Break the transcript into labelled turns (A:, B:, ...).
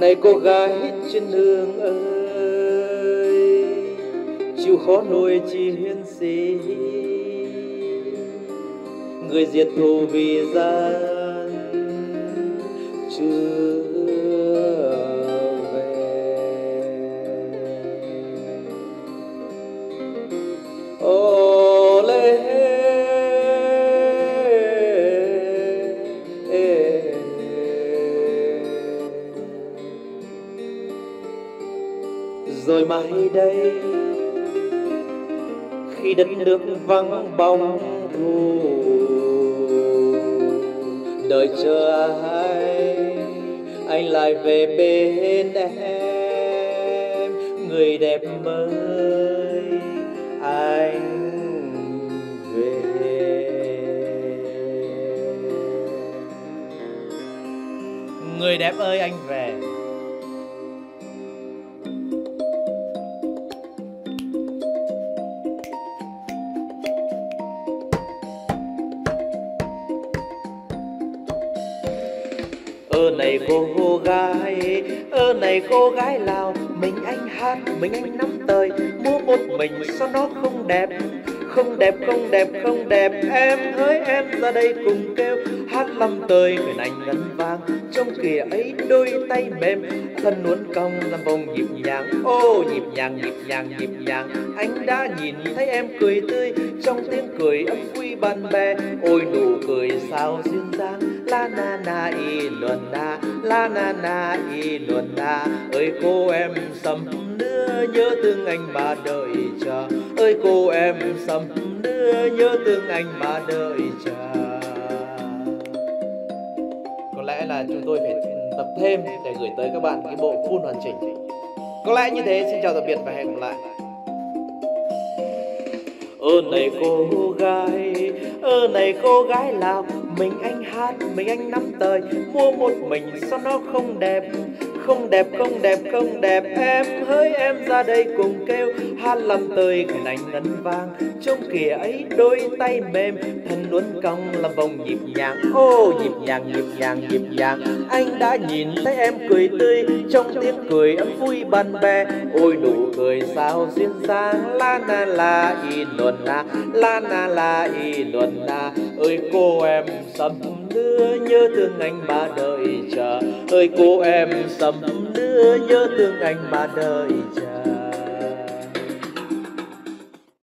A: này cô gái trên đường ơi chịu khó nuôi chi hiên sĩ người diệt thù vì gian, chưa rồi mai đây. Khi đất nước vắng bóng thù đợi chờ ai? Anh lại về bên em. Người đẹp mới, anh về. Người đẹp ơi, anh về. Ơ này cô gái, ơ này cô gái lào, mình anh hát, mình anh nắm tời mua một mình sao nó không đẹp? Không đẹp không đẹp không đẹp. Em hỡi em ra đây cùng kêu. Hát lâm tơi, người anh ngân vang. Trong kìa ấy, đôi tay mềm. Thân uốn cong, làm vòng nhịp nhàng. Ô, nhịp nhàng nhịp nhàng nhịp nhàng. Anh đã nhìn thấy em cười tươi. Trong tiếng cười âm quy bạn bè. Ôi, nụ cười sao duyên dáng. La na na, y luận na. La na na, y luận na. Ơi, cô em sầm nữa nhớ thương anh mà đợi chờ. Ơi cô em sầm nữa nhớ thương anh mà đợi chờ. Có lẽ là chúng tôi phải tập thêm để gửi tới các bạn cái bộ full hoàn chỉnh. Có lẽ như thế xin chào tạm biệt và hẹn gặp lại. Ơ này cô gái ơ này cô gái lào mình anh hát mình anh nắm tời. Mua một mình sao nó không đẹp không đẹp không đẹp không đẹp. Em hỡi em ra đây cùng kêu hát làm tơi cái anh ngân vang. Trong kìa ấy đôi tay mềm, thân uốn cong làm vòng nhịp nhàng. Ô, nhịp nhàng nhịp nhàng nhịp nhàng. Anh đã nhìn thấy em cười tươi, trong tiếng cười ấm vui bạn bè. Ôi, nụ cười sao duyên dáng, la na la y luận na, la na la y luận na. Ơi, cô em sầm nữa nhớ thương anh mà đợi chờ. Ơi, cô em sầm nữa nhớ thương anh mà đợi chờ.